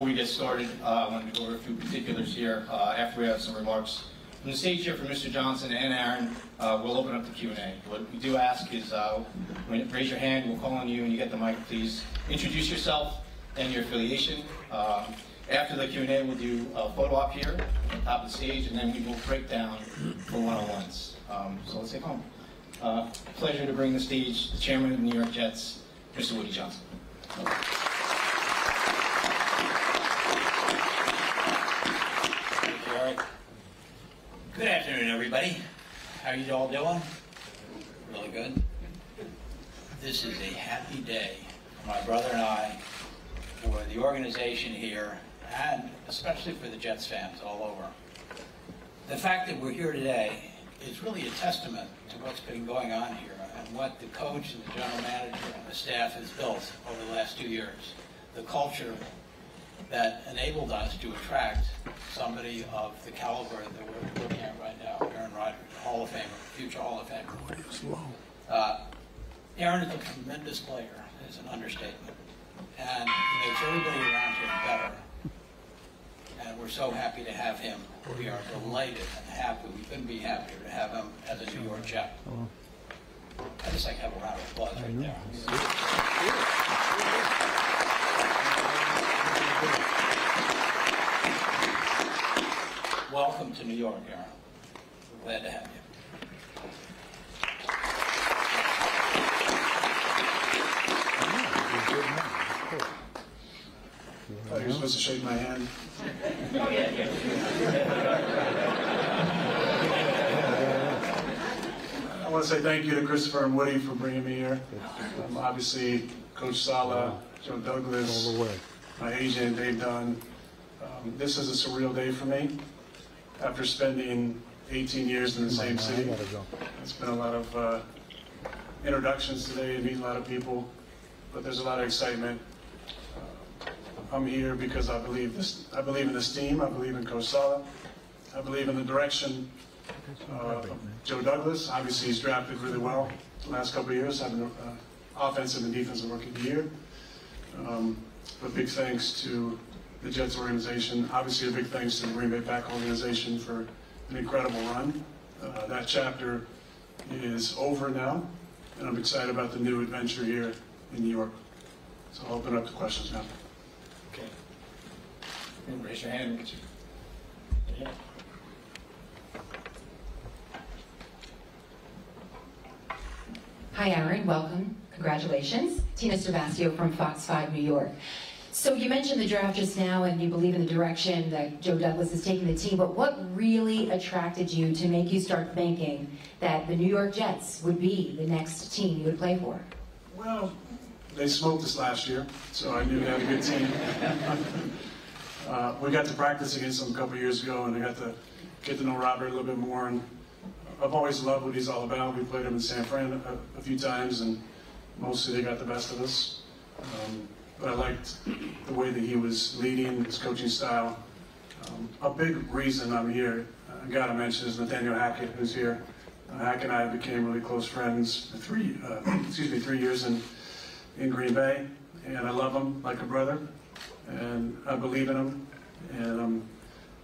Before we get started, uh, I wanted to go over a few particulars here. Uh, After we have some remarks from the stage here for Mr. Johnson and Aaron, uh, we'll open up the Q&A. What we do ask is, uh, raise your hand, we'll call on you, and you get the mic, please introduce yourself and your affiliation. Um, After the Q&A, we'll do a photo op here on top of the stage, and then we will break down for one-on-ones. Um, So let's take home. Uh, Pleasure to bring the stage the chairman of the New York Jets, Mr. Woody Johnson. Thank you, Eric. Good afternoon, everybody. How are you all doing? Really good? This is a happy day for my brother and I, for the organization here, and especially for the Jets fans all over. The fact that we're here today is really a testament to what's been going on here and what the coach and the general manager and the staff has built over the last two years. The culture that enabled us to attract somebody of the caliber that we're looking at right now, Aaron Rodgers, Hall of Famer, future Hall of Famer. Uh, Aaron is a tremendous player, is an understatement, and he makes everybody around him better. And we're so happy to have him. We are delighted and happy, we couldn't be happier to have him as a New York Jet. I just like to have a round of applause right there. Welcome to New York, Aaron. Glad to have you. thought you were supposed to shake my hand. I want to say thank you to Christopher and Woody for bringing me here. Um, obviously, Coach Saleh, Joe Douglas, my agent, Dave Dunn. Um, this is a surreal day for me. After spending 18 years in the same city, it's been a lot of uh, introductions today and meeting a lot of people, but there's a lot of excitement. I'm here because I believe this. I believe in this team. I believe in Coach Saleh. I believe in the direction uh, of Joe Douglas. Obviously, he's drafted really well the last couple of years, having an uh, offensive and defensive rookie of the year. Um, but big thanks to the Jets organization. Obviously, a big thanks to the Green Bay Pack organization for an incredible run. Uh, that chapter is over now, and I'm excited about the new adventure here in New York. So I'll open up to questions now. Okay. Raise your hand. get you- Yeah. Hi, Aaron. Welcome. Congratulations. Tina Cervasio from Fox 5 New York. So you mentioned the draft just now, and you believe in the direction that Joe Douglas is taking the team. But what really attracted you to make you start thinking that the New York Jets would be the next team you would play for? Well, they smoked us last year, so I knew they had a good team. uh, we got to practice against them a couple years ago, and I got to get to know Robert a little bit more. And I've always loved what he's all about. We played him in San Fran a, a few times, and mostly they got the best of us. Um, but I liked the way that he was leading, his coaching style. Um, a big reason I'm here, I gotta mention, is Nathaniel Hackett, who's here. Uh, Hack and I became really close friends for three, uh, excuse me, three years in, in Green Bay, and I love him like a brother, and I believe in him, and I'm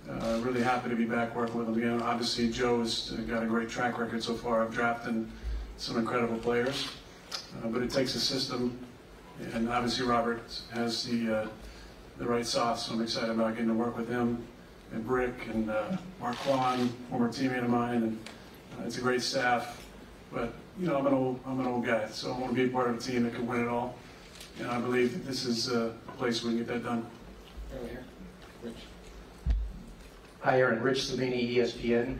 uh, really happy to be back working with him again. Obviously, Joe has got a great track record so far of drafting some incredible players, uh, but it takes a system, and obviously Robert has the uh, the right sauce. So I'm excited about getting to work with him and Brick and uh, Marquand, former teammate of mine, and uh, it's a great staff. But you know, I'm an old I'm an old guy, so I want to be a part of a team that can win it all. And I believe that this is uh, a place we can get that done. Over here. Rich. Hi, Aaron. Rich Cimini, E ESPN.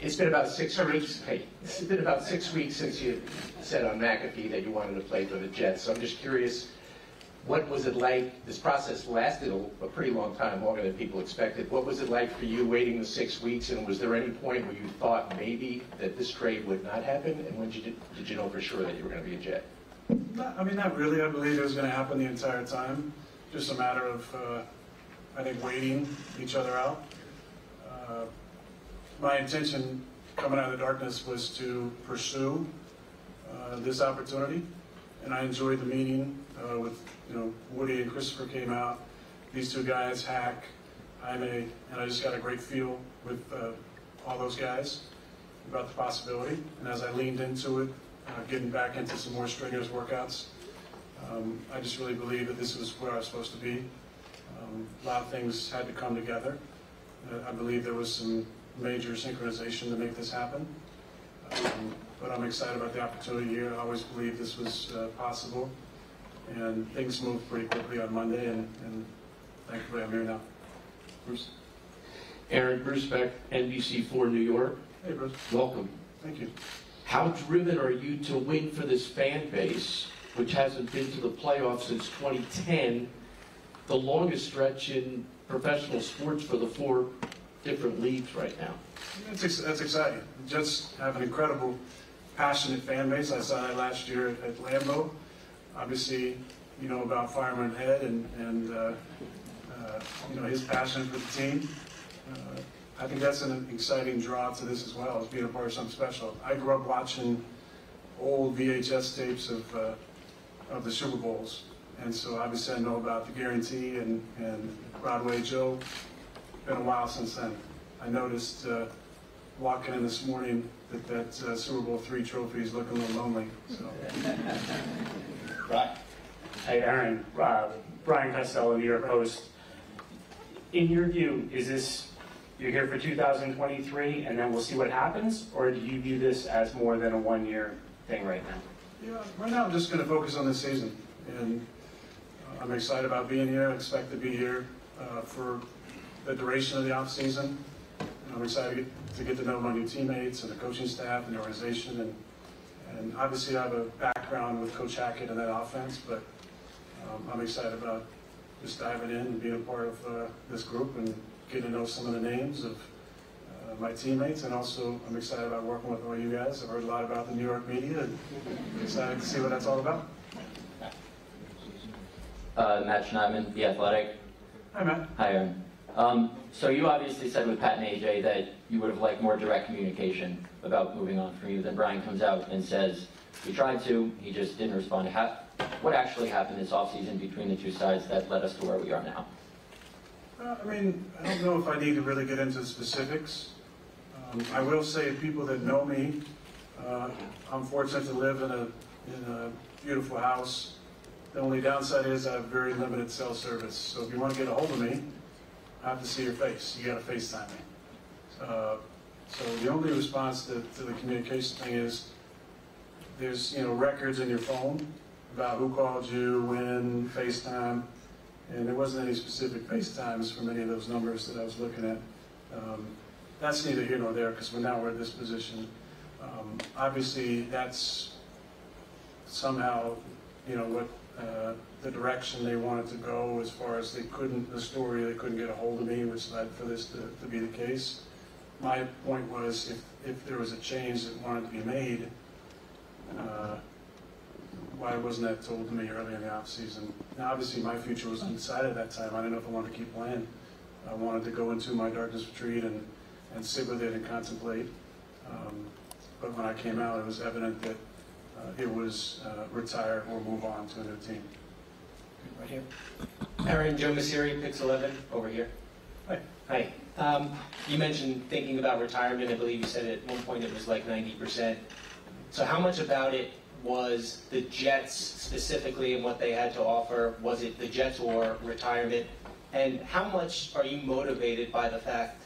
It's been about six weeks. Hey, it's been about six weeks since you said on McAfee that you wanted to play for the Jets. So I'm just curious, what was it like? This process lasted a, a pretty long time, longer than people expected. What was it like for you waiting the six weeks? And was there any point where you thought maybe that this trade would not happen? And when did you, did you know for sure that you were going to be a Jet? Not, I mean, not really. I believe it was going to happen the entire time. Just a matter of, uh, I think, waiting each other out. My intention coming out of the darkness was to pursue uh, this opportunity, and I enjoyed the meeting uh, with, you know, Woody and Christopher came out, these two guys, Hack, Jaime, and I just got a great feel with uh, all those guys about the possibility. And as I leaned into it, uh, getting back into some more strenuous workouts, um, I just really believe that this was where I was supposed to be. Um, A lot of things had to come together. Uh, I believe there was some major synchronization to make this happen. Um, But I'm excited about the opportunity here. I always believed this was uh, possible. And things moved pretty quickly on Monday, and and thankfully I'm here now. Bruce? Aaron Bruce Beck, NBC4 New York. Hey, Bruce. Welcome. Thank you. How driven are you to win for this fan base, which hasn't been to the playoffs since 2010, the longest stretch in professional sports for the four different leagues right now? That's, ex- that's exciting. Just have an incredible, passionate fan base. I saw that last year at, at Lambeau. Obviously, you know about Fireman Ed and, and uh, uh, you know his passion for the team. Uh, I think that's an exciting draw to this as well, as being a part of something special. I grew up watching old VHS tapes of, uh, of the Super Bowls, and so obviously I know about the guarantee and, and Broadway Joe. Been a while since then. I noticed uh, walking in this morning that that uh, Super Bowl three trophy is looking a little lonely. So Right. Hey, Aaron, uh, Brian Costello, New York Post. In your view, is this, you're here for 2023 and then we'll see what happens? Or do you view this as more than a one-year thing right now? yeah, right now I'm just going to focus on this season, and uh, I'm excited about being here. I expect to be here uh, for the duration of the offseason. I'm excited to get, to know my new teammates and the coaching staff and the organization, and and obviously I have a background with Coach Hackett and that offense, but um, I'm excited about just diving in and being a part of uh, this group and getting to know some of the names of uh, my teammates, and also I'm excited about working with all you guys. I've heard a lot about the New York media, and excited to see what that's all about. Uh, Matt Schneidman, The Athletic. Hi, Matt. Hi, Aaron. Um, so you obviously said with Pat and AJ that you would have liked more direct communication about moving on from you. Then Brian comes out and says, we tried to, he just didn't respond. Ha- what actually happened this offseason between the two sides that led us to where we are now? Uh, I mean, I don't know if I need to really get into the specifics. Um, I will say, people that know me, uh, I'm fortunate to live in a, in a beautiful house. The only downside is I have very limited cell service, so if you want to get a hold of me, I have to see your face. You got to FaceTime me. Uh, So the only response to, to the communication thing is, there's, you know, records in your phone about who called you, when, FaceTime. And there wasn't any specific FaceTimes from any of those numbers that I was looking at. Um, That's neither here nor there, because we're now we're at this position. Um, Obviously, that's somehow, you know, what, uh, the direction they wanted to go as far as they couldn't, the story, they couldn't get a hold of me, which led for this to, to be the case. My point was, if, if there was a change that wanted to be made, uh, why wasn't that told to me early in the offseason? Now, obviously, my future was undecided at that time. I didn't know if I wanted to keep playing. I wanted to go into my darkness retreat and, and sit with it and contemplate. Um, But when I came out, it was evident that it was uh, retire or move on to a new team. Right here. Aaron, Joe Messeri, Pix 11, over here. Hi. Hi. Um, You mentioned thinking about retirement. I believe you said at one point it was like 90%. So how much about it was the Jets specifically and what they had to offer? Was it the Jets or retirement? And how much are you motivated by the fact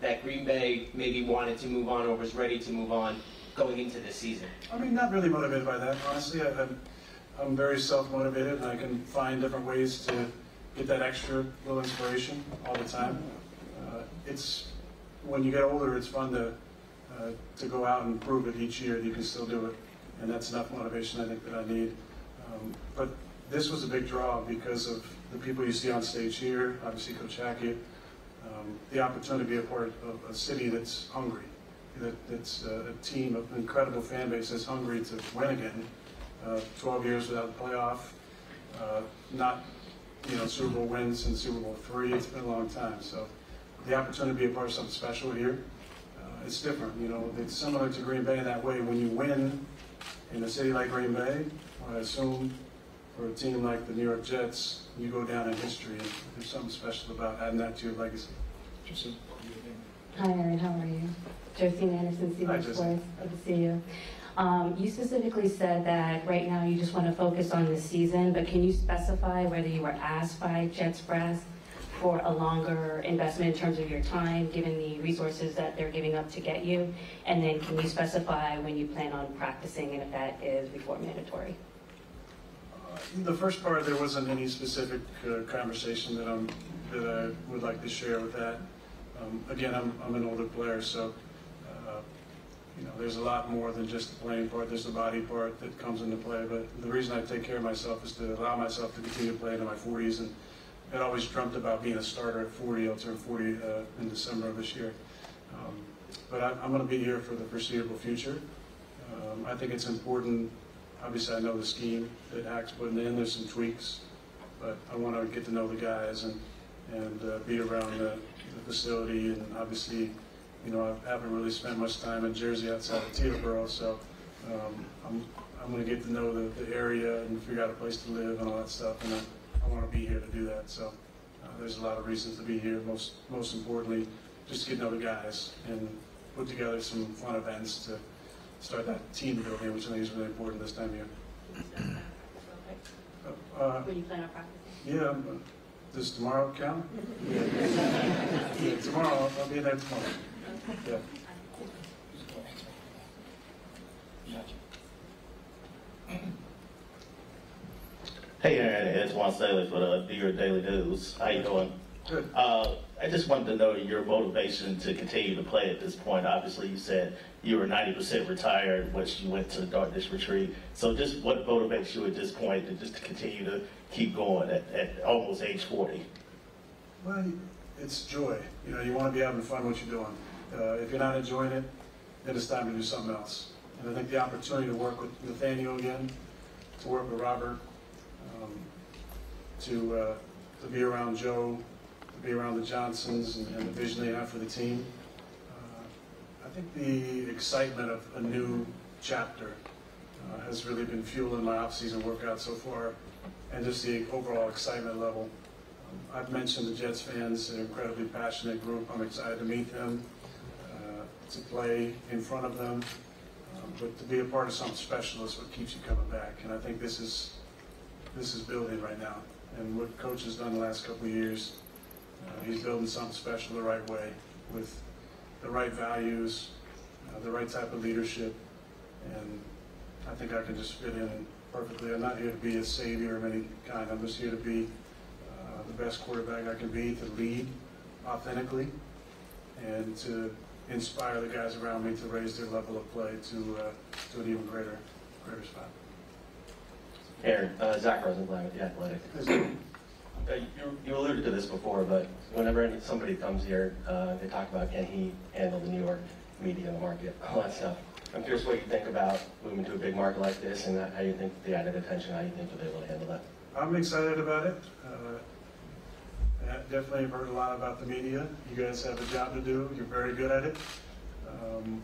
that Green Bay maybe wanted to move on or was ready to move on going into this season? I mean, not really motivated by that, honestly. I- I'm, I'm very self-motivated, and I can find different ways to get that extra little inspiration all the time. Uh, It's, when you get older, it's fun to, uh, to go out and prove it each year that you can still do it. And that's enough motivation, I think, that I need. Um, But this was a big draw because of the people you see on stage here, obviously Coach Hackett, um, the opportunity to be a part of a city that's hungry, that, that's a, a team of incredible fan base that's hungry to win again. Uh, 12 years without a playoff, uh, not, you know, Super Bowl wins since Super Bowl three. It's been a long time. So the opportunity to be a part of something special here, uh, it's different. You know, it's similar to Green Bay in that way. When you win in a city like Green Bay, I assume for a team like the New York Jets, you go down in history. and There's something special about adding that to your legacy. Hi, Aaron, how are you? Josephine Anderson, Josephine. Sports. To see you. Um, You specifically said that right now you just want to focus on the season, but can you specify whether you were asked by Jets Brass for a longer investment in terms of your time, given the resources that they're giving up to get you? And then can you specify when you plan on practicing and if that is before mandatory? Uh, The first part, there wasn't any specific uh, conversation that I'm, that I would like to share with that. Um, Again, I'm, I'm an older player, so, you know, there's a lot more than just the playing part, there's the body part that comes into play, but the reason I take care of myself is to allow myself to continue to play into my forties, and I'd always dreamt about being a starter at forty, I'll turn forty uh, in December of this year. Um, But I- I'm gonna be here for the foreseeable future. Um, I think it's important Obviously, I know the scheme that Hack's putting in, there's some tweaks, but I want to get to know the guys and, and uh, be around the, the facility, and obviously, you know, I haven't really spent much time in Jersey outside of Teterboro, so um, I'm, I'm going to get to know the, the area and figure out a place to live and all that stuff, and I, I want to be here to do that, so uh, there's a lot of reasons to be here, most, most importantly, just to get to know the guys and put together some fun events to start that team building, which I think is really important this time of year. Uh, When you plan on practicing? Yeah, um, does tomorrow count? Yeah, Tomorrow, I'll be there tomorrow. Yeah. Hey, Aaron, it's Antwan Staley for the New York Daily News. How you doing? Good. Uh, I just wanted to know your motivation to continue to play at this point. Obviously, you said you were 90% retired once you went to the darkness retreat. So just what motivates you at this point to just to continue to keep going at, at almost age 40? Well, it's joy. You know, you want to be having fun with what you're doing. Uh, if you're not enjoying it, then it's time to do something else. And I think the opportunity to work with Nathaniel again, to work with Robert, um, to, uh, to be around Joe, to be around the Johnsons and, and the vision they have for the team. Uh, I think the excitement of a new chapter uh, has really been fueling my off-season workout so far, and just the overall excitement level. Um, I've mentioned the Jets fans, an incredibly passionate group. I'm excited to meet them, to play in front of them, um, but to be a part of something special is what keeps you coming back. And I think this is this is building right now. And what Coach has done the last couple of years, uh, he's building something special the right way, with the right values, uh, the right type of leadership, and I think I can just fit in perfectly. I'm not here to be a savior of any kind. I'm just here to be uh, the best quarterback I can be, to lead authentically, and to inspire the guys around me to raise their level of play to, uh, to an even greater, greater spot. Aaron, uh, Zach Rosenblatt with The Athletic. Uh, you, you alluded to this before, but whenever any- somebody comes here, uh, they talk about can he handle the New York media market, all that stuff. I'm curious what you think about moving to a big market like this and how you think the added attention, how you think you'll be able to handle that. I'm excited about it. Uh, definitely have heard a lot about the media. You guys have a job to do. You're very good at it. Um,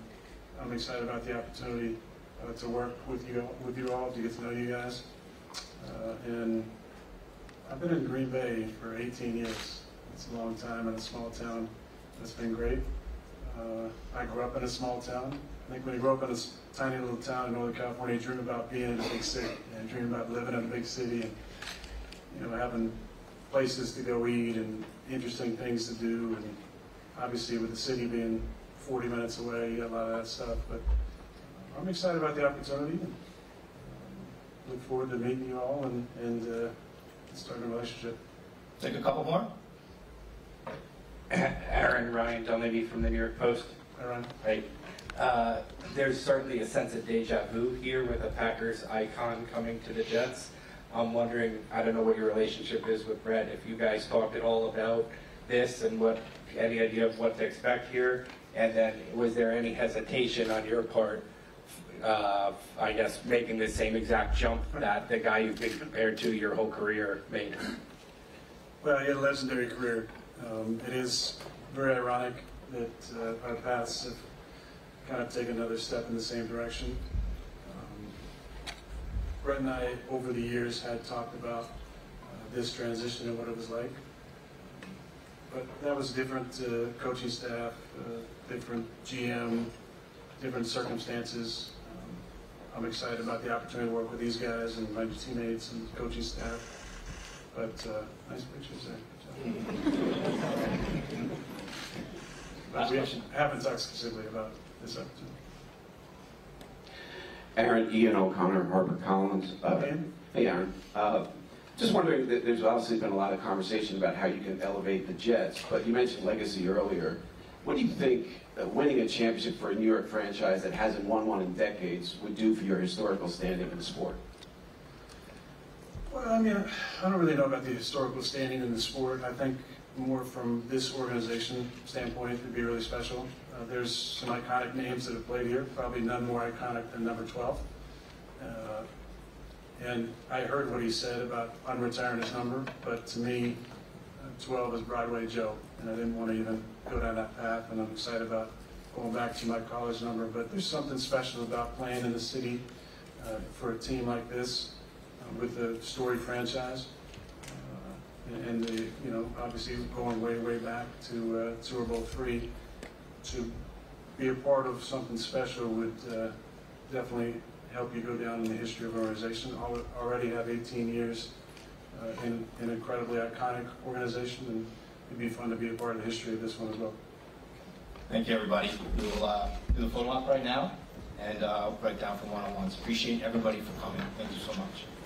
I'm excited about the opportunity uh, to work with you, with you all, to get to know you guys. Uh, and I've been in Green Bay for 18 years. It's a long time in a small town. That's been great. Uh, I grew up in a small town. I think when you grow up in a tiny little town in Northern California, you dream about being in a big city and dream about living in a big city and you know having places to go eat and interesting things to do. And obviously, with the city being 40 minutes away, you got a lot of that stuff. But I'm excited about the opportunity. And, look forward to meeting you all and and uh, starting a relationship. Take a couple more. Aaron Ryan Dunleavy from the New York Post. All right. Right. Uh, there's certainly a sense of deja vu here with a Packers icon coming to the Jets. I'm wondering, I don't know what your relationship is with Brett, if you guys talked at all about this and what, any idea of what to expect here? And then, was there any hesitation on your part, uh, I guess, making the same exact jump that the guy you've been compared to your whole career made? Well, he had a legendary career. Um, it is very ironic that uh, our paths have kind of taken another step in the same direction. Brett and I, over the years, had talked about uh, this transition and what it was like. But that was different uh, coaching staff, uh, different GM, different circumstances. Um, I'm excited about the opportunity to work with these guys and my teammates and coaching staff. But uh, nice pictures there. But we haven't talked specifically about this opportunity. Aaron, Ian O'Connor, Harper Collins. Uh? Hey, Aaron. Uh, Just wondering, there's obviously been a lot of conversation about how you can elevate the Jets, but you mentioned legacy earlier. What do you think uh, winning a championship for a New York franchise that hasn't won one in decades would do for your historical standing in the sport? Well, I mean, I don't really know about the historical standing in the sport. I think more from this organization standpoint, it'd be really special. Uh, there's some iconic names that have played here, probably none more iconic than number 12. Uh, and I heard what he said about unretiring his number, but to me, uh, 12 is Broadway Joe, and I didn't want to even go down that path, and I'm excited about going back to my college number. But there's something special about playing in the city uh, for a team like this uh, with a storied franchise. And the, you know, obviously going way, way back to uh, Super Bowl three, to be a part of something special would uh, definitely help you go down in the history of our organization. Al- Already have 18 years uh, in an incredibly iconic organization, and it'd be fun to be a part of the history of this one as well. Thank you, everybody. We will uh, do the photo op right now and uh, down for one-on-ones. Appreciate everybody for coming. Thank you so much.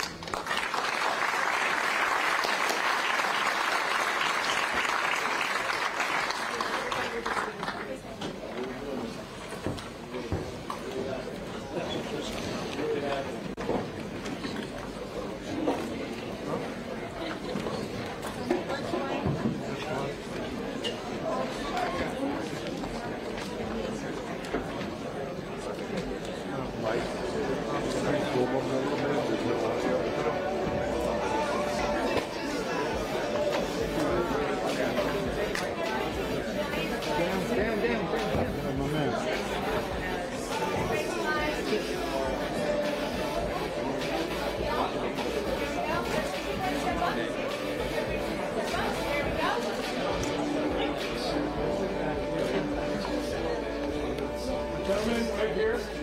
Right here.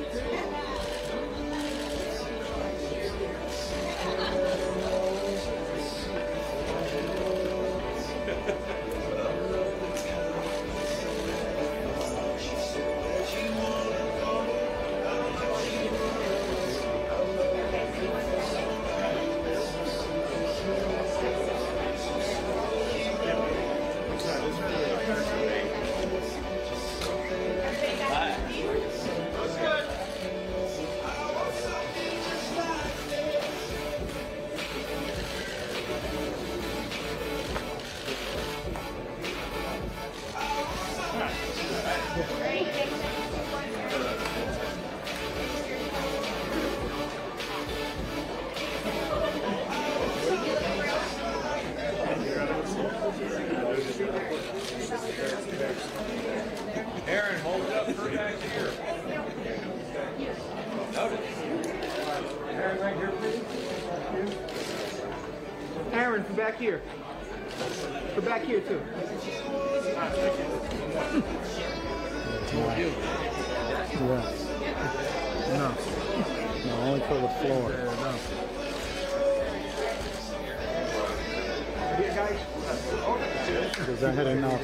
Back here. From back here, too. Yeah. No. No, only for the floor. Here, guys. Is that enough?